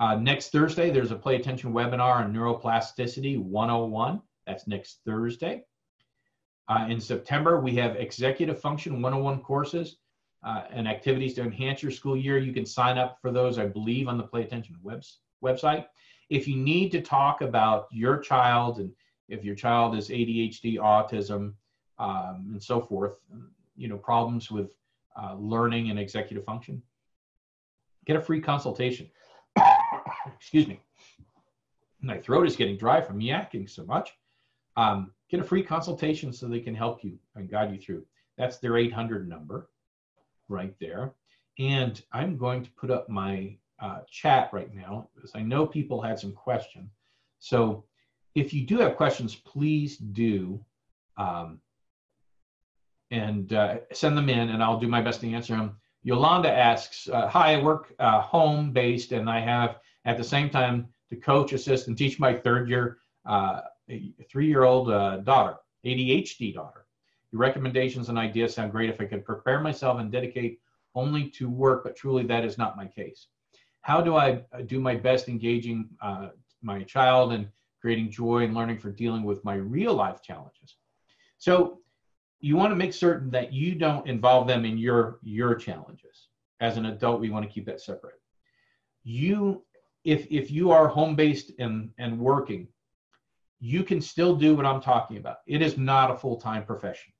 uh, next Thursday, there's a Play Attention webinar on Neuroplasticity 101. That's next Thursday. Uh, in September, we have Executive Function 101 courses uh, and activities to enhance your school year. You can sign up for those, I believe, on the Play Attention webs website. If you need to talk about your child and if your child is ADHD, autism, um, and so forth, you know, problems with uh, learning and executive function, get a free consultation. Excuse me, my throat is getting dry from yakking so much. Um, get a free consultation so they can help you and guide you through. That's their 800 number right there. And I'm going to put up my uh, chat right now because I know people had some questions. So if you do have questions, please do um, and uh, send them in and I'll do my best to answer them. Yolanda asks, uh, hi, I work uh, home based and I have at the same time to coach, assist, and teach my third year, uh, three year old uh, daughter, ADHD daughter. Your recommendations and ideas sound great if I could prepare myself and dedicate only to work, but truly that is not my case. How do I uh, do my best engaging uh, my child and creating joy and learning for dealing with my real life challenges? So you want to make certain that you don't involve them in your your challenges. As an adult, we want to keep that separate. You if if you are home based and and working you can still do what i'm talking about. It is not a full-time profession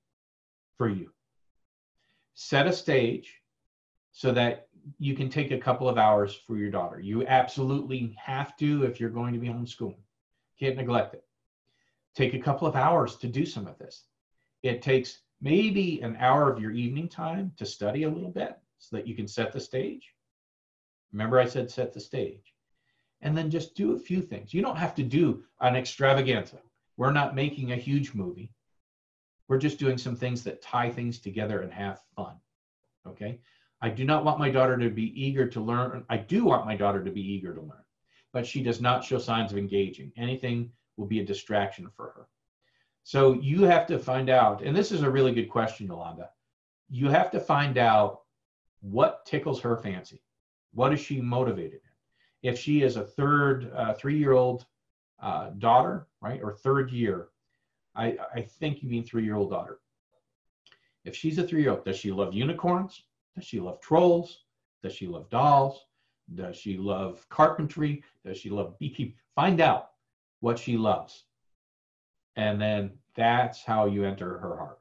for you. Set a stage so that you can take a couple of hours for your daughter. You absolutely have to if you're going to be homeschooling. Can't neglect it. Take a couple of hours to do some of this it takes maybe an hour of your evening time to study a little bit so that you can set the stage. Remember, I said set the stage. And then just do a few things. You don't have to do an extravaganza. We're not making a huge movie. We're just doing some things that tie things together and have fun. Okay. I do not want my daughter to be eager to learn. I do want my daughter to be eager to learn, but she does not show signs of engaging. Anything will be a distraction for her. So you have to find out, and this is a really good question, Yolanda. You have to find out what tickles her fancy. What is she motivated in? If she is a third, uh, three-year-old uh, daughter, right, or third year, I, I think you mean three-year-old daughter. If she's a three-year-old, does she love unicorns? Does she love trolls? Does she love dolls? Does she love carpentry? Does she love beekeeping? Find out what she loves. And then that's how you enter her heart.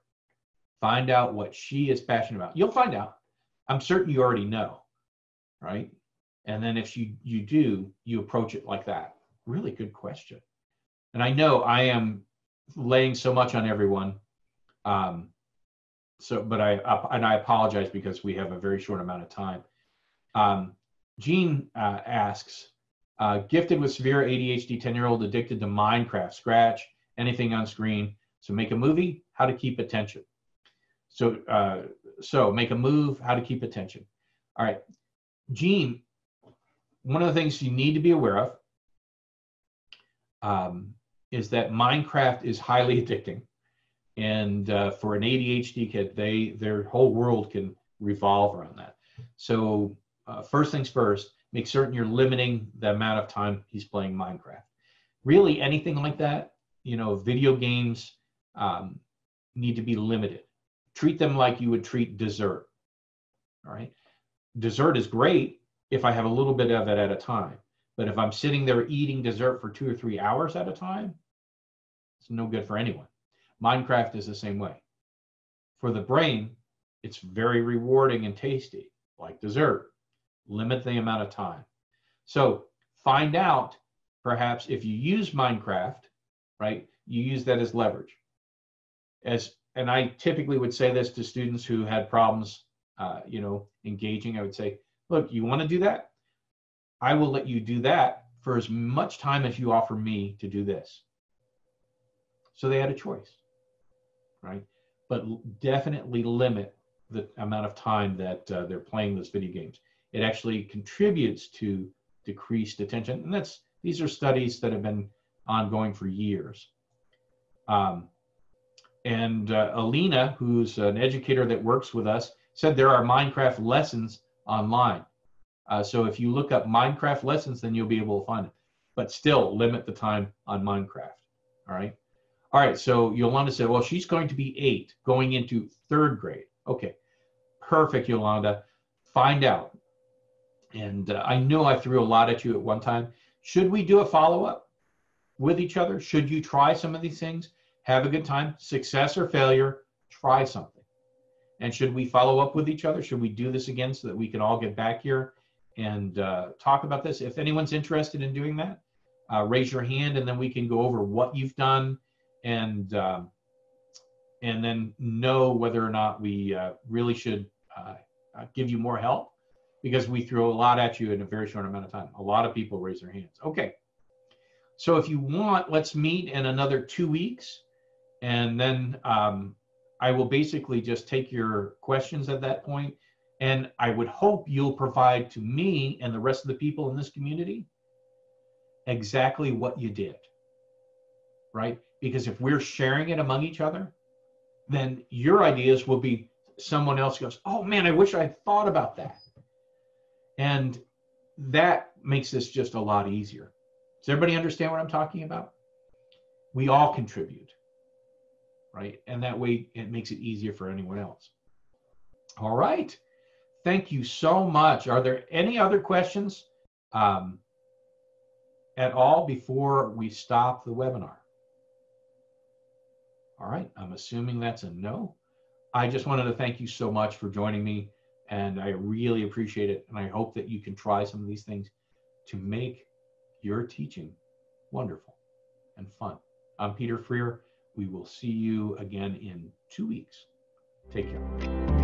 Find out what she is passionate about. You'll find out. I'm certain you already know, right? And then if you you do, you approach it like that. Really good question. And I know I am laying so much on everyone. Um, so, but I and I apologize because we have a very short amount of time. Um, Jean uh, asks, uh, gifted with severe ADHD, 10 year old addicted to Minecraft, Scratch, anything on screen. So make a movie, how to keep attention. So, uh, so make a move, how to keep attention. All right, Jean, one of the things you need to be aware of um, is that Minecraft is highly addicting. And uh, for an ADHD kid, they their whole world can revolve around that. So uh, first things first, make certain you're limiting the amount of time he's playing Minecraft. Really, anything like that, you know, video games um, need to be limited. Treat them like you would treat dessert. All right. Dessert is great if I have a little bit of it at a time. But if I'm sitting there eating dessert for two or three hours at a time, it's no good for anyone. Minecraft is the same way. For the brain, it's very rewarding and tasty, like dessert limit the amount of time. So find out perhaps if you use Minecraft, right, you use that as leverage. As and I typically would say this to students who had problems, uh, you know, engaging. I would say, look, you want to do that? I will let you do that for as much time as you offer me to do this. So they had a choice, right? But definitely limit the amount of time that uh, they're playing those video games it actually contributes to decreased attention. And that's these are studies that have been ongoing for years. Um, and uh, Alina, who's an educator that works with us, said there are Minecraft lessons online. Uh, so if you look up Minecraft lessons, then you'll be able to find it. But still, limit the time on Minecraft. All right. All right. So Yolanda said, well, she's going to be eight, going into third grade. Okay. Perfect, Yolanda. Find out and uh, I know I threw a lot at you at one time. Should we do a follow up with each other? Should you try some of these things? Have a good time, success or failure, try something. And should we follow up with each other? Should we do this again so that we can all get back here and uh, talk about this? If anyone's interested in doing that, uh, raise your hand and then we can go over what you've done and um, and then know whether or not we uh, really should uh, uh, give you more help because we threw a lot at you in a very short amount of time. A lot of people raise their hands. Okay. So if you want, let's meet in another two weeks. And then um, I will basically just take your questions at that point, And I would hope you'll provide to me and the rest of the people in this community exactly what you did. Right? Because if we're sharing it among each other, then your ideas will be someone else goes, oh man, I wish I thought about that and that makes this just a lot easier. Does everybody understand what I'm talking about? We all contribute, right? And that way it makes it easier for anyone else. All right. Thank you so much. Are there any other questions um, at all before we stop the webinar? All right. I'm assuming that's a no. I just wanted to thank you so much for joining me and I really appreciate it. And I hope that you can try some of these things to make your teaching wonderful and fun. I'm Peter Freer. We will see you again in two weeks. Take care.